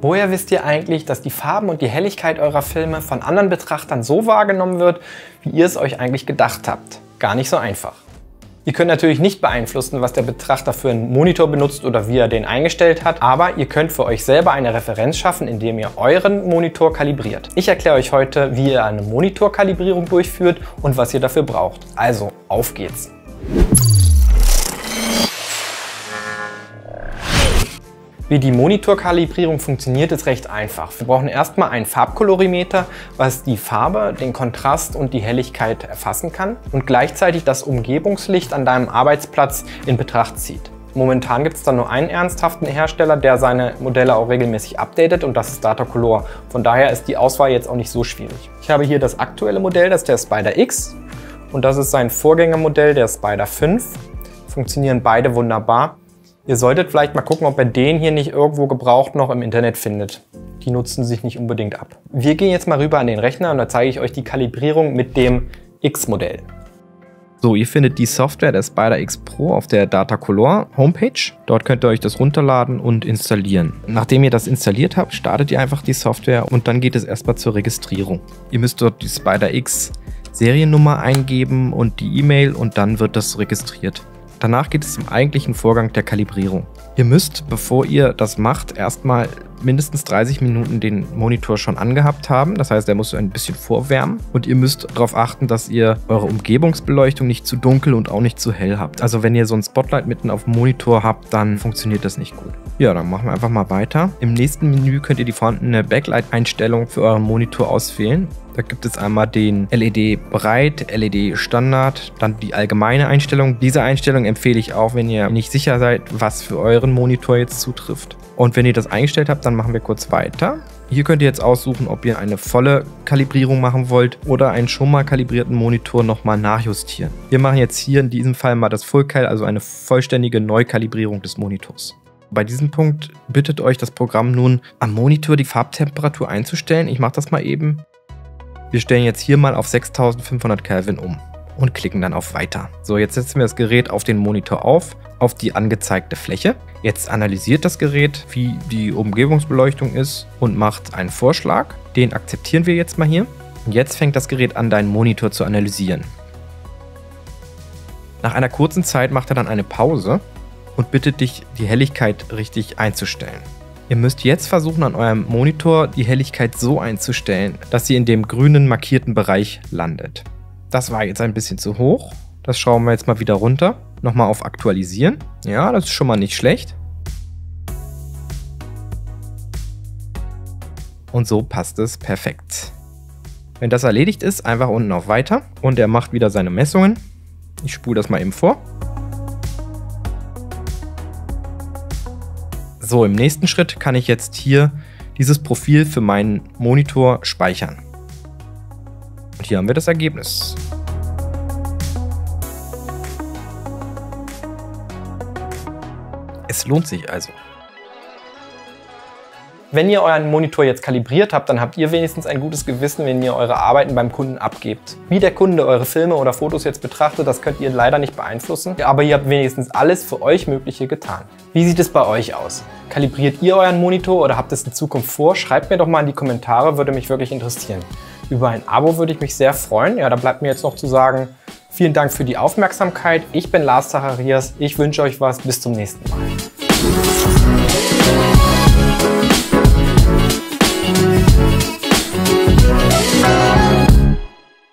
Woher wisst ihr eigentlich, dass die Farben und die Helligkeit eurer Filme von anderen Betrachtern so wahrgenommen wird, wie ihr es euch eigentlich gedacht habt? Gar nicht so einfach. Ihr könnt natürlich nicht beeinflussen, was der Betrachter für einen Monitor benutzt oder wie er den eingestellt hat, aber ihr könnt für euch selber eine Referenz schaffen, indem ihr euren Monitor kalibriert. Ich erkläre euch heute, wie ihr eine Monitorkalibrierung durchführt und was ihr dafür braucht. Also, auf geht's! Wie die Monitorkalibrierung funktioniert, ist recht einfach. Wir brauchen erstmal einen Farbkolorimeter, was die Farbe, den Kontrast und die Helligkeit erfassen kann und gleichzeitig das Umgebungslicht an deinem Arbeitsplatz in Betracht zieht. Momentan gibt es da nur einen ernsthaften Hersteller, der seine Modelle auch regelmäßig updatet und das ist Datacolor. Von daher ist die Auswahl jetzt auch nicht so schwierig. Ich habe hier das aktuelle Modell, das ist der Spider X und das ist sein Vorgängermodell, der Spider 5. Funktionieren beide wunderbar. Ihr solltet vielleicht mal gucken, ob ihr den hier nicht irgendwo gebraucht noch im Internet findet. Die nutzen sich nicht unbedingt ab. Wir gehen jetzt mal rüber an den Rechner und da zeige ich euch die Kalibrierung mit dem X-Modell. So, ihr findet die Software der Spider X Pro auf der Datacolor Homepage. Dort könnt ihr euch das runterladen und installieren. Nachdem ihr das installiert habt, startet ihr einfach die Software und dann geht es erstmal zur Registrierung. Ihr müsst dort die Spider X Seriennummer eingeben und die E-Mail und dann wird das registriert. Danach geht es zum eigentlichen Vorgang der Kalibrierung. Ihr müsst, bevor ihr das macht, erstmal mindestens 30 Minuten den Monitor schon angehabt haben. Das heißt, er muss ein bisschen vorwärmen. Und ihr müsst darauf achten, dass ihr eure Umgebungsbeleuchtung nicht zu dunkel und auch nicht zu hell habt. Also wenn ihr so ein Spotlight mitten auf dem Monitor habt, dann funktioniert das nicht gut. Ja, dann machen wir einfach mal weiter. Im nächsten Menü könnt ihr die vorhandene Backlight-Einstellung für euren Monitor auswählen. Da gibt es einmal den LED Breit, LED Standard, dann die allgemeine Einstellung. Diese Einstellung empfehle ich auch, wenn ihr nicht sicher seid, was für euren Monitor jetzt zutrifft. Und wenn ihr das eingestellt habt, dann machen wir kurz weiter. Hier könnt ihr jetzt aussuchen, ob ihr eine volle Kalibrierung machen wollt oder einen schon mal kalibrierten Monitor nochmal nachjustieren. Wir machen jetzt hier in diesem Fall mal das Full Cal, also eine vollständige Neukalibrierung des Monitors. Bei diesem Punkt bittet euch das Programm nun, am Monitor die Farbtemperatur einzustellen. Ich mache das mal eben. Wir stellen jetzt hier mal auf 6500 Kelvin um und klicken dann auf Weiter. So, jetzt setzen wir das Gerät auf den Monitor auf, auf die angezeigte Fläche. Jetzt analysiert das Gerät, wie die Umgebungsbeleuchtung ist und macht einen Vorschlag. Den akzeptieren wir jetzt mal hier. Und jetzt fängt das Gerät an, deinen Monitor zu analysieren. Nach einer kurzen Zeit macht er dann eine Pause und bittet dich, die Helligkeit richtig einzustellen. Ihr müsst jetzt versuchen, an eurem Monitor die Helligkeit so einzustellen, dass sie in dem grünen markierten Bereich landet. Das war jetzt ein bisschen zu hoch. Das schrauben wir jetzt mal wieder runter. Nochmal auf Aktualisieren. Ja, das ist schon mal nicht schlecht. Und so passt es perfekt. Wenn das erledigt ist, einfach unten auf Weiter und er macht wieder seine Messungen. Ich spule das mal eben vor. So, im nächsten Schritt kann ich jetzt hier dieses Profil für meinen Monitor speichern. Hier haben wir das Ergebnis. Es lohnt sich also. Wenn ihr euren Monitor jetzt kalibriert habt, dann habt ihr wenigstens ein gutes Gewissen, wenn ihr eure Arbeiten beim Kunden abgebt. Wie der Kunde eure Filme oder Fotos jetzt betrachtet, das könnt ihr leider nicht beeinflussen, aber ihr habt wenigstens alles für euch Mögliche getan. Wie sieht es bei euch aus? Kalibriert ihr euren Monitor oder habt es in Zukunft vor? Schreibt mir doch mal in die Kommentare, würde mich wirklich interessieren. Über ein Abo würde ich mich sehr freuen. Ja, da bleibt mir jetzt noch zu sagen, vielen Dank für die Aufmerksamkeit. Ich bin Lars Zacharias. Ich wünsche euch was. Bis zum nächsten Mal.